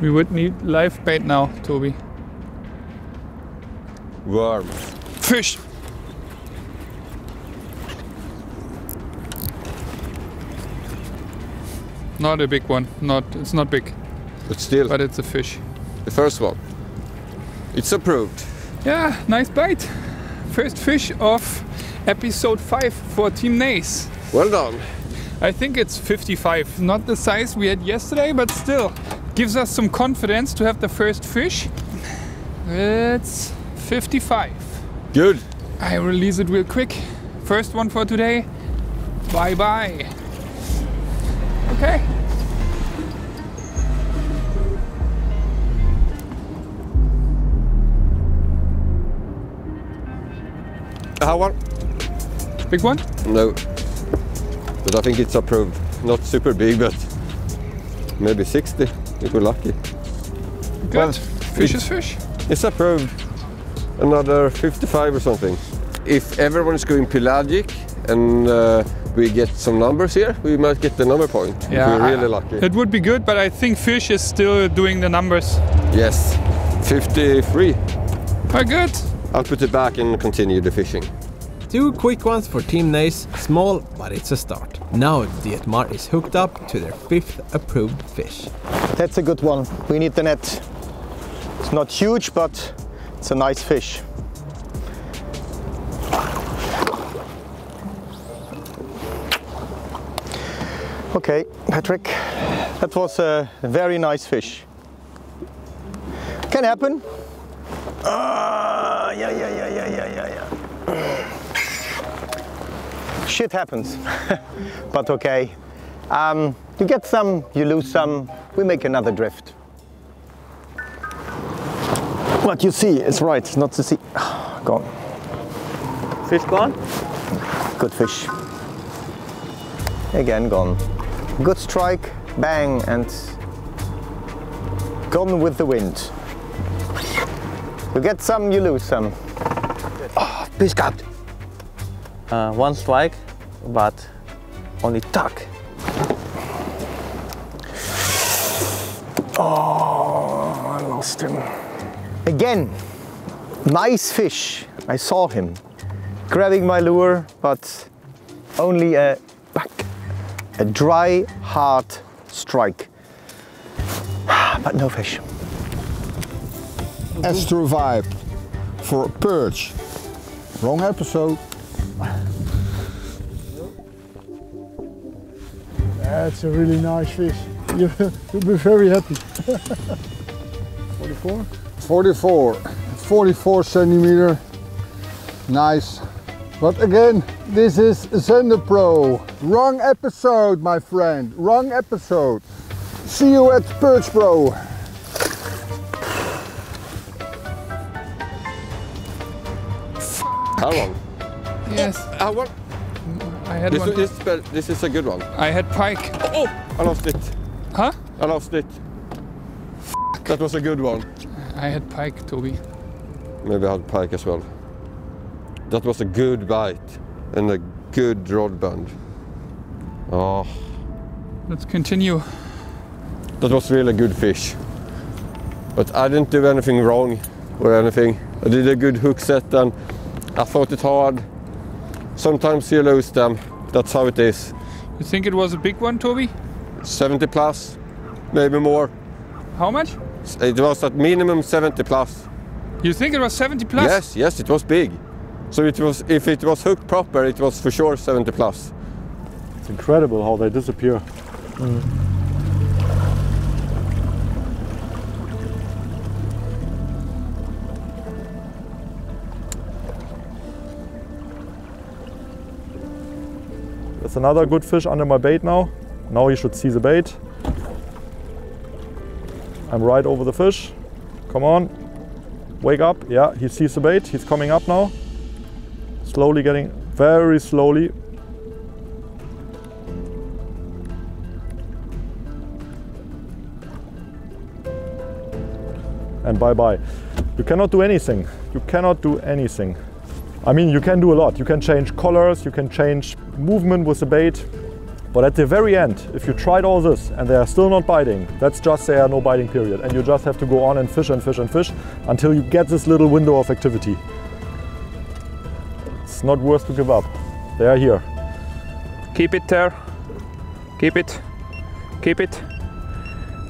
We would need live bait now, Toby. Worm. Fish! Not a big one. Not it's not big. But still. But it's a fish. The first one. It's approved. Yeah, nice bite. First fish of episode 5 for Team Nays. Well done. I think it's 55. Not the size we had yesterday, but still gives us some confidence to have the first fish. It's 55. Good. I release it real quick. First one for today. Bye bye. Okay. Have one. Big one? No. But I think it's approved. Not super big, but maybe 60 if we're lucky. Good. fish is fish. It's approved. Another 55 or something. If everyone's going pelagic and uh, we get some numbers here, we might get the number point if we're really I- lucky. It would be good, but I think fish is still doing the numbers. Yes, 53. Oh, good. I'll put it back and continue the fishing. Two quick ones for Team Nays, small, but it's a start. Now Dietmar is hooked up to their fifth approved fish. That's a good one. We need the net. It's not huge, but it's a nice fish. Okay, Patrick, that was a very nice fish. Can happen. Ah, yeah, yeah, yeah, yeah, yeah, yeah, yeah. Shit happens, but okay. Um, you get some, you lose some, we make another drift. What you see is right, not to see. Gone. Fish gone? Good fish. Again gone. Good strike, bang, and gone with the wind. You get some, you lose some. Oh, fish got. Uh, one strike, but only tuck. Oh, I lost him. Again, nice fish. I saw him grabbing my lure, but only a back, a dry, hard strike. But no fish. Astro Vibe for perch. Wrong episode. That's a really nice fish. You, you'll be very happy. 44? 44. 44 centimeter. Nice. But again, this is Zander Pro. Wrong episode, my friend. Wrong episode. See you at Perch Pro. How long? Yes. Uh, uh, How long? I had This, one. this, this is a good one. I had pike. Oh, I lost it. Huh? I lost it. That was a good one. I had pike, Toby. Maybe I had pike as well. That was a good bite and a good rod bend. Oh, Let's continue. that was really good fish. But I didn't do anything wrong or anything. I did a good hook set and I fought it hard. Sometimes you lose them. That's how it is. You think it was a big one, Toby? 70 plus, maybe more. How much? It was at minimum 70 plus. You think it was 70 plus? Yes, yes, it was big. So it was, if it was hooked proper, it was for sure 70 plus. It's incredible how they disappear. There's another good fish under my bait now. Now you should see the bait. I'm right over the fish. Come on. Wake up. Yeah, he sees the bait. He's coming up now. Slowly getting, very slowly. and bye bye. You cannot do anything. You cannot do anything. I mean, you can do a lot. You can change colors, you can change movement with the bait. But at the very end, if you tried all this and they are still not biting, that's just they are ah, no biting period. And you just have to go on and fish and fish and fish until you get this little window of activity. It's not worth to give up. They are here. Keep it there. Keep it. Keep it.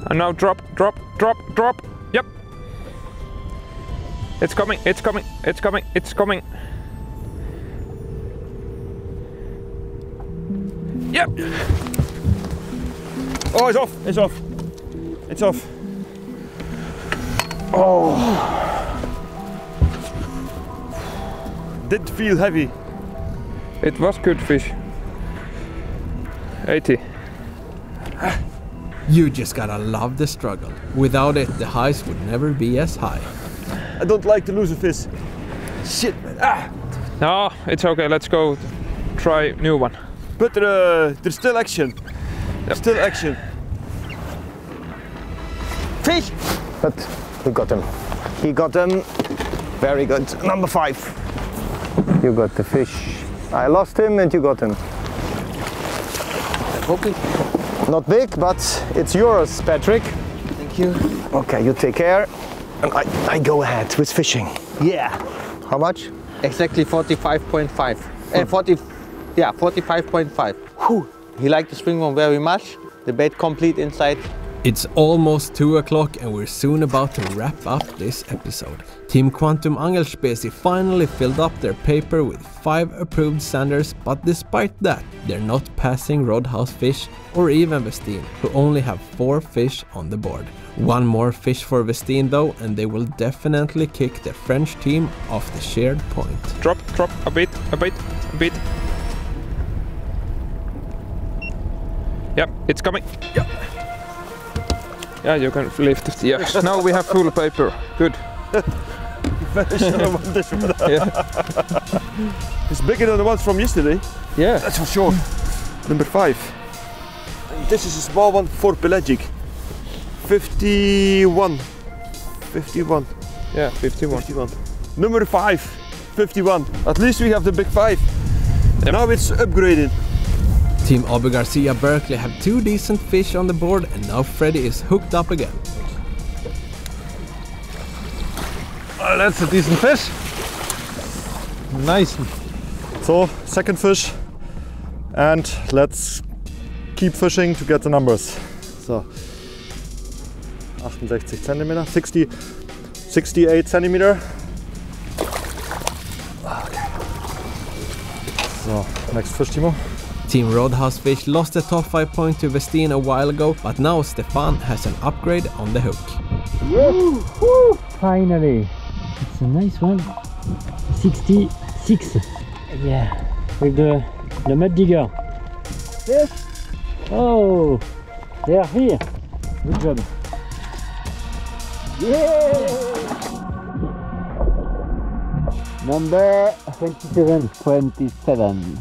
And now drop, drop, drop, drop. Yep. It's coming, it's coming, it's coming, it's coming. Yep. Oh, it's off. It's off. It's off. Oh. Did feel heavy. It was good fish. 80. You just gotta love the struggle. Without it, the highs would never be as high. I don't like to lose a fish. Shit, man. Ah. No, it's okay. Let's go try new one. But uh, there's still action. Still action. Fish! But he got him. He got him. Very good. Number five. You got the fish. I lost him and you got him. Okay. Not big, but it's yours, Patrick. Thank you. Okay, you take care. And I, I go ahead with fishing. Yeah. How much? Exactly 45.5. Uh, 40, yeah, 45.5. He liked the springworm very much. The bait complete inside. It's almost 2 o'clock and we're soon about to wrap up this episode. Team Quantum Angelspezi finally filled up their paper with 5 approved zanders, but despite that, they're not passing Rodhouse Fiiish or even Westin, who only have 4 fish on the board. One more fish for Westin though, and they will definitely kick the French team off the shared point. Drop, drop, a bit, a bit, a bit. Yep, it's coming. Yep. Yeah, you can lift it. Yes, now we have full paper. Good. It's bigger than the ones from yesterday. Yeah. That's for sure. Number five. This is a small one for pelagic. 51. 51. Yeah, 51. 51. Number five. 51. At least we have the big five. Now it's upgrading. Team Abu Garcia Berkley have two decent fish on the board and now Freddy is hooked up again. Oh, that's a decent fish. Nice. So, second fish. And let's keep fishing to get the numbers. So, 68 centimeter, 60, 68 centimeter. Ah, okay. So, next fish, Timo. Team Rodhouse Fiiish lost the top 5 point to Westin a while ago, but now Stéphane has an upgrade on the hook. Woo! Woo! Finally! It's a nice one. 66. Yeah. With the, the mud digger. Yes. Oh! They are here. Good job. Yeah! Number 27. 27.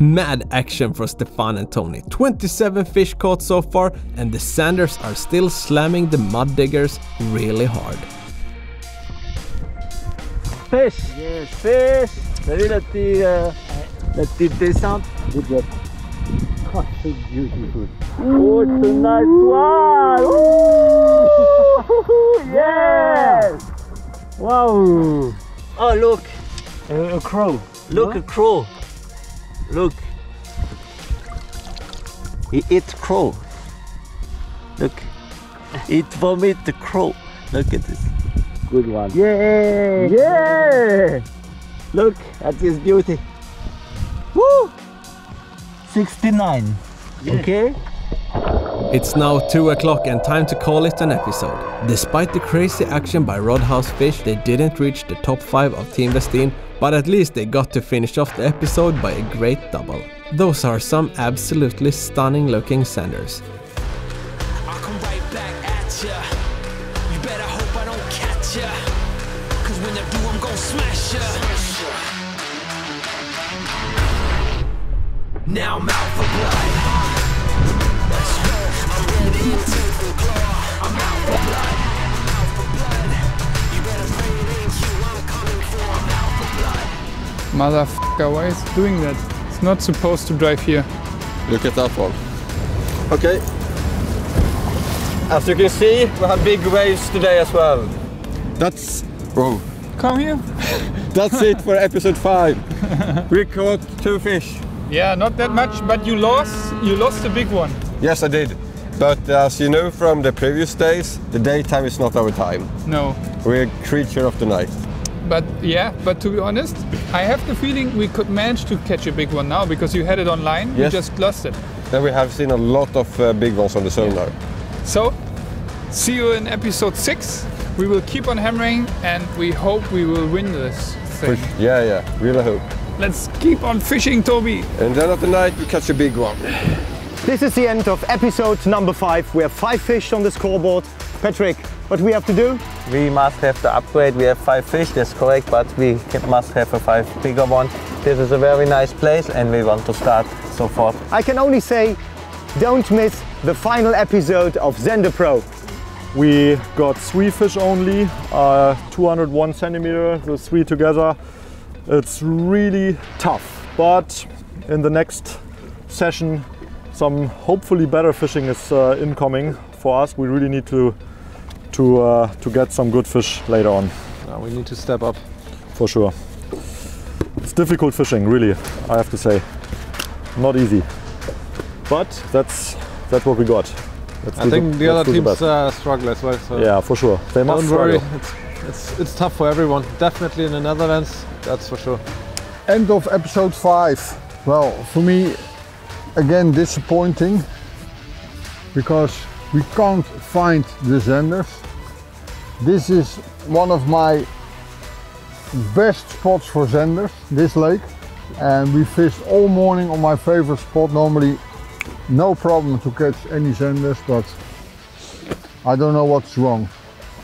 Mad action for Stéphane and Tony. 27 fish caught so far, and the Zanders are still slamming the mud diggers really hard. Fish Yes, fish T'as vu la petite, euh, la petite descente Good job. Oh, so beautiful. Oh, it's a nice one! Ooh! Yes! Wow! Oh, look! A, a crow. Look, a crow. Look. He ate crow. Look. It vomit the crow. Look at this. Good one. Yeah! Yeah! Look at this beauty. Woo! 69. Okay? It's now 2 o'clock and time to call it an episode. Despite the crazy action by Rodhouse Fiiish, they didn't reach the top 5 of Team Westin, but at least they got to finish off the episode by a great double. Those are some absolutely stunning looking ya. You better Motherfucker, why is it doing that? It's not supposed to drive here. Look at that one. Okay. As you can see, we have big waves today as well. That's. Whoa. Come here. That's it for episode 5. we caught two fish. Yeah, not that much, but you lost. You lost a big one. Yes, I did. But as you know from the previous days, the daytime is not our time. No. We're a creature of the night. But yeah, but to be honest, I have the feeling we could manage to catch a big one now because you had it online. Yes. You just lost it. Then we have seen a lot of uh, big ones on the zone now. So, see you in episode six. We will keep on hammering, and we hope we will win this thing. Push. Yeah, yeah, really hope. Let's keep on fishing, Toby. And then at the night we catch a big one. This is the end of episode number five. We have five fish on the scoreboard. Patrick, what we have to do? We must have the upgrade. We have five fish, that's correct, but we can- must have a five bigger one. This is a very nice place and we want to start so forth. I can only say, don't miss the final episode of Zander Pro. We got three fish only, uh, 201 centimeter, the three together. It's really tough, but in the next session, some hopefully better fishing is uh, incoming for us. We really need to to uh, to get some good fish later on. Uh, we need to step up. For sure. It's difficult fishing, really. I have to say, not easy. But that's that's what we got. Let's I think the let's other teams best. uh, struggle as well. So Yeah, for sure. They must Don't worry, struggle. it's, it's, it's tough for everyone. Definitely in the Netherlands, that's for sure. End of episode five. Well, for me, again disappointing because we can't find the Zanders. This is one of my best spots for Zanders, this lake. And we fished all morning on my favorite spot. Normally, no problem to catch any Zanders, but I don't know what's wrong.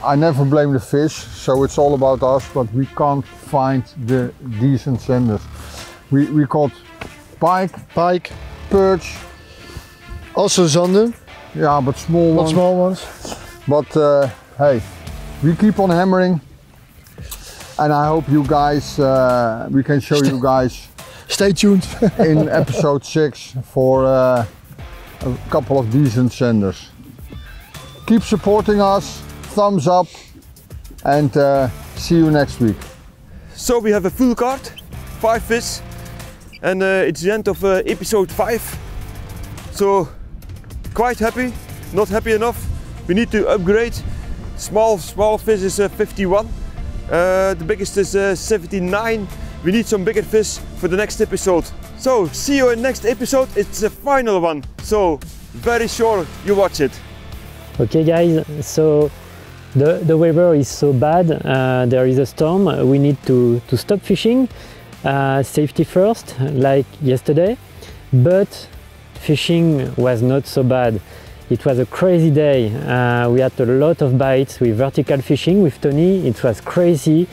I never blame the fish, so it's all about us, but we can't find the decent zanders. We, we caught pike, pike, perch, also zander. Yeah, but small But ones. small ones. But uh, hey, we keep on hammering, and I hope you guys, uh, we can show you guys. Stay tuned in episode six for uh, a couple of decent zanders. Keep supporting us, thumbs up, and uh, see you next week. So we have a full card, five fish, and uh, it's the end of uh, episode five. So quite happy, not happy enough. We need to upgrade. Small small fish is uh, 51. Uh, the biggest is uh, 79. We need some bigger fish for the next episode. So see you in next episode. It's the final one. So very sure you watch it. Okay guys, so the, the weather is so bad, uh, there is a storm, we need to, to stop fishing, uh, safety first, like yesterday, but fishing was not so bad. It was a crazy day, uh, we had a lot of bites with vertical fishing with Tony, it was crazy,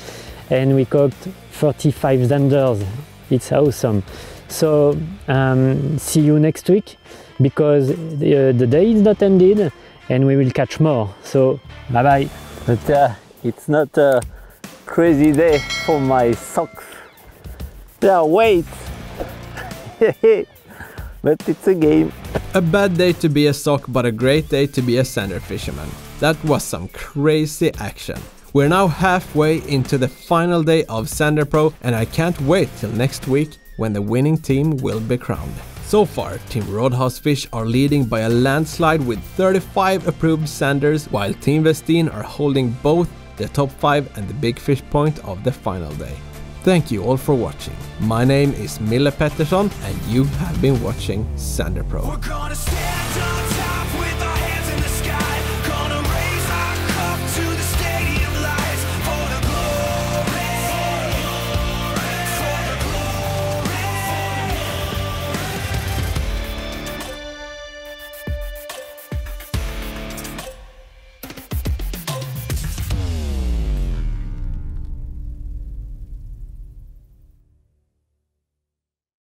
and we caught 45 zanders, it's awesome. So um, see you next week, because the, the day is not ended, and we will catch more. So bye bye. But uh, it's not a crazy day for my socks. They are weight. but it's a game. A bad day to be a sock, but a great day to be a zander fisherman. That was some crazy action. We're now halfway into the final day of Zander Pro, and I can't wait till next week when the winning team will be crowned. So far, Team Rodhouse Fiiish are leading by a landslide with 35 approved zanders, while Team Westin are holding both the top 5 and the big fish point of the final day. Thank you all for watching. My name is Mille Pettersson and you have been watching Zander Pro.